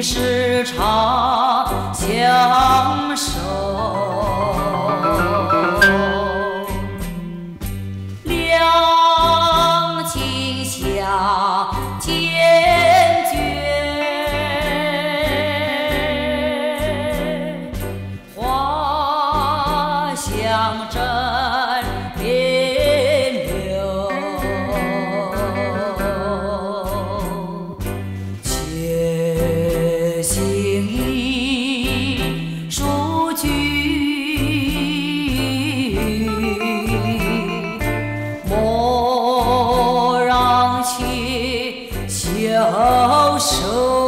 一世长相守。两情相坚决，花香正 oh